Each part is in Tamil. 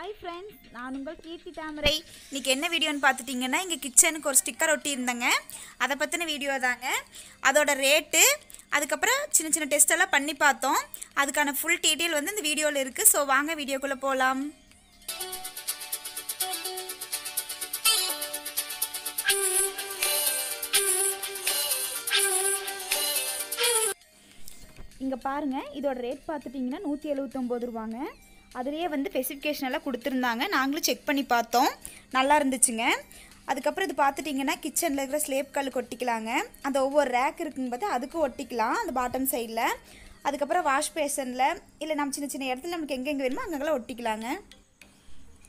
ஹாய் ஃப்ரெண்ட்ஸ் நான் உங்கள் கீர்த்தி தாமரை. இன்னைக்கு என்ன வீடியோன்னு பார்த்துட்டிங்கன்னா இங்கே கிச்சனுக்கு ஒரு ஸ்டிக்கர் ஒட்டி இருந்தேங்க. அதை பற்றின வீடியோ தாங்க. அதோட ரேட்டு அதுக்கப்புறம் சின்ன சின்ன டெஸ்ட் எல்லாம் பண்ணி பார்த்தோம். அதுக்கான ஃபுல் டீட்டெயில் வந்து இந்த வீடியோவில் இருக்குது ஸோ வாங்க வீடியோக்குள்ளே போகலாம் இங்கே பாருங்கள் இதோட ரேட் பார்த்துட்டிங்கன்னா நூற்றி எழுபத்தொம்போது ரூபாங்க. அதுலேயே வந்து ஸ்பெசிஃபிகேஷன் எல்லாம் கொடுத்துருந்தாங்க. நாங்களும் செக் பண்ணி பார்த்தோம். நல்லா இருந்துச்சுங்க. அதுக்கப்புறம் இது பார்த்துட்டிங்கன்னா கிச்சனில் இருக்கிற ஸ்லேப் கல் ஒட்டிக்கலாங்க. அந்த ஒவ்வொரு ரேக் இருக்குங்க பார்த்து அதுக்கும் ஒட்டிக்கலாம் அந்த பாட்டம் சைடில் அதுக்கப்புறம் வாஷ் பேஷனில் இல்லை நம்ம சின்ன சின்ன இடத்துல நமக்கு எங்கெங்கே வேணுமோ அங்கங்கெல்லாம் ஒட்டிக்கலாங்க.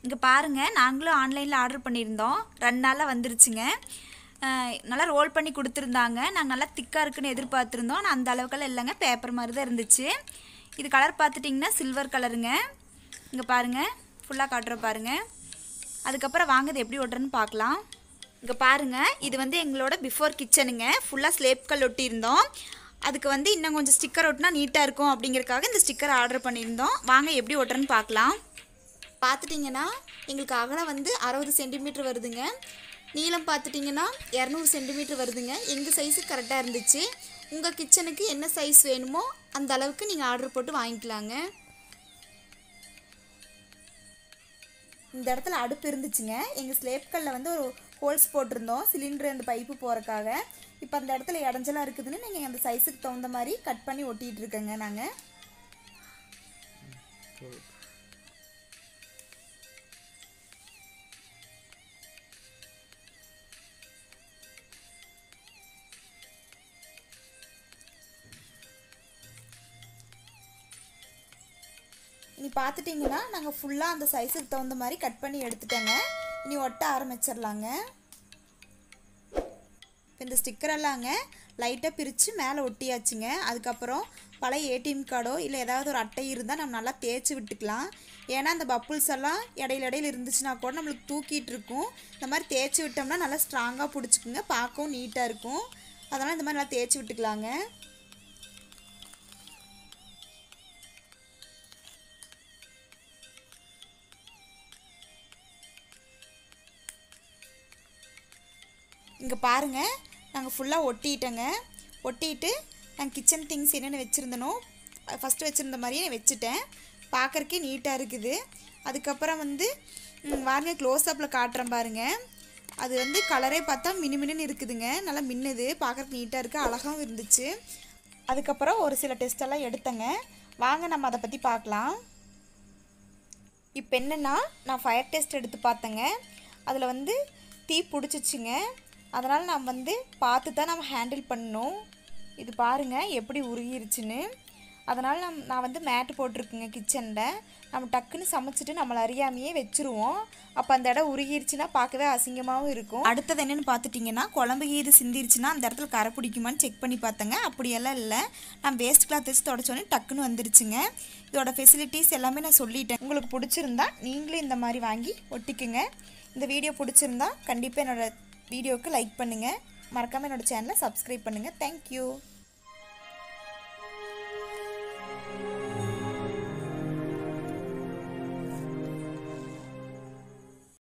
இங்கே பாருங்கள் நாங்களும் ஆன்லைனில் ஆர்டர் பண்ணியிருந்தோம். ரெண்டு நாளில் வந்துருச்சுங்க. நல்லா ரோல் பண்ணி கொடுத்துருந்தாங்க. நாங்கள் நல்லா திக்காக இருக்குன்னு எதிர்பார்த்துருந்தோம். ஆனால் அந்த அளவுக்கெல்லாம் இல்லைங்க. பேப்பர் மாதிரி தான் இருந்துச்சு. இது கலர் பார்த்துட்டிங்கன்னா சில்வர் கலருங்க இங்கே பாருங்கள் ஃபுல்லாக காட்டுற பாருங்கள் அதுக்கப்புறம் வாங்குது எப்படி ஓட்டுறன்னு பார்க்கலாம். இங்கே பாருங்கள் இது வந்து எங்களோட பிஃபோர் கிச்சனுங்க ஃபுல்லாக ஸ்லேப்கள் ஒட்டியிருந்தோம். அதுக்கு வந்து இன்னும் கொஞ்சம் ஸ்டிக்கர் ஒட்டினா நீட்டாக இருக்கும் அப்படிங்கிறதுக்காக இந்த ஸ்டிக்கர் ஆர்டர் பண்ணியிருந்தோம். வாங்க எப்படி ஒட்டுறன்னு பார்க்கலாம். பார்த்துட்டிங்கன்னா எங்களுக்கு அகலம் வந்து அறுபது சென்டிமீட்டர் வருதுங்க. நீளம் பார்த்துட்டிங்கன்னா இரநூறு சென்டிமீட்டர் வருதுங்க. எங்கள் சைஸு கரெக்டாக இருந்துச்சு. உங்கள் கிச்சனுக்கு என்ன சைஸ் வேணுமோ அந்த அளவுக்கு நீங்கள் ஆர்டர் போட்டு வாங்கிக்கலாங்க. இந்த இடத்துல அடுப்பு இருந்துச்சுங்க. எங்கள் ஸ்லேப்கல்ல வந்து ஒரு ஹோல்ஸ் போட்டிருந்தோம். சிலிண்டர் அந்த பைப்பு போகிறக்காக இப்போ அந்த இடத்துல இடைஞ்சலாக இருக்குதுன்னு நீங்கள் அந்த சைஸுக்கு தகுந்த மாதிரி கட் பண்ணி ஒட்டிகிட்டு இருக்கேங்க நாங்கள் இனி பார்த்துட்டிங்கன்னா நாங்கள் ஃபுல்லாக அந்த சைஸுக்கு தகுந்த மாதிரி கட் பண்ணி எடுத்துட்டேங்க. இனி ஒட்ட ஆரம்பிச்சிடலாங்க. இப்போ இந்த ஸ்டிக்கரெல்லாங்க லைட்டாக பிரித்து மேலே ஒட்டியாச்சுங்க. அதுக்கப்புறம் பழைய ஏடிஎம் கார்டோ இல்லை ஏதாவது ஒரு அட்டை இருந்தால் நம்ம நல்லா தேய்ச்சி விட்டுக்கலாம். ஏன்னா அந்த பப்புள்ஸ் எல்லாம் இடையில இடையில இருந்துச்சுன்னா கூட நம்மளுக்கு தூக்கிட்டு இருக்கும். இந்த மாதிரி தேய்ச்சி விட்டோம்னா நல்லா ஸ்ட்ராங்காக பிடிச்சிக்குங்க. பார்க்கவும் நீட்டாக இருக்கும். அதனால் இந்த மாதிரி நல்லா தேய்ச்சி விட்டுக்கலாங்க. இங்கே பாருங்கள் நாங்கள் ஃபுல்லாக ஒட்டிட்டோங்க. ஒட்டிட்டு நாங்கள் கிச்சன் திங்ஸ் என்னென்ன வச்சுருந்தனோ ஃபஸ்ட்டு வச்சுருந்த மாதிரியே நான் வச்சுட்டேன். பார்க்குறக்கே நீட்டாக இருக்குது. அதுக்கப்புறம் வந்து ம், வாருங்க க்ளோஸ்அப்பில் காட்டுறேன் பாருங்கள் அது வந்து கலரே பார்த்தா மினு இருக்குதுங்க. நல்லா மின்னுது. பார்க்குறக்கு நீட்டாக இருக்குது அழகாகவும் இருந்துச்சு. அதுக்கப்புறம் ஒரு சில டெஸ்டெல்லாம் எடுத்தேங்க. வாங்க நம்ம அதை பற்றி பார்க்கலாம் இப்போ என்னென்னா நான் ஃபயர் டெஸ்ட் எடுத்து பார்த்தேங்க. அதில் வந்து தீ பிடிச்சிச்சுங்க. அதனால் நாம் வந்து பார்த்து தான் நம்ம ஹேண்டில் பண்ணணும். இது பாருங்கள் எப்படி உருகிருச்சுன்னு. அதனால் நம் நான் வந்து மேட்டு போட்டிருக்குங்க கிச்சனில் நம்ம டக்குன்னு சமைச்சிட்டு நம்மளை அறியாமையே வச்சுருவோம். அப்போ அந்த இடம் உருகிருச்சுன்னா பார்க்கவே அசிங்கமாகவும் இருக்கும். அடுத்தது என்னென்னு பார்த்துட்டிங்கன்னா குழம்பு கீது சிந்திருச்சுன்னா அந்த இடத்துல கரை பிடிக்குமான்னு செக் பண்ணி பார்த்தேங்க. அப்படியெல்லாம் இல்லை. நான் வேஸ்ட் கிளாத் வச்சு தொடச்சோன்னே டக்குன்னு வந்துருச்சுங்க. இதோட ஃபெசிலிட்டிஸ் எல்லாமே நான் சொல்லிட்டேன். உங்களுக்கு பிடிச்சிருந்தா நீங்களும் இந்த மாதிரி வாங்கி ஒட்டிக்குங்க. இந்த வீடியோ பிடிச்சிருந்தா கண்டிப்பாக என்னோடய வீடியோவுக்கு லைக் பண்ணுங்கள் மறக்காமல் என்னோட சேனலை சப்ஸ்கிரைப் பண்ணுங்கள் தேங்க்யூ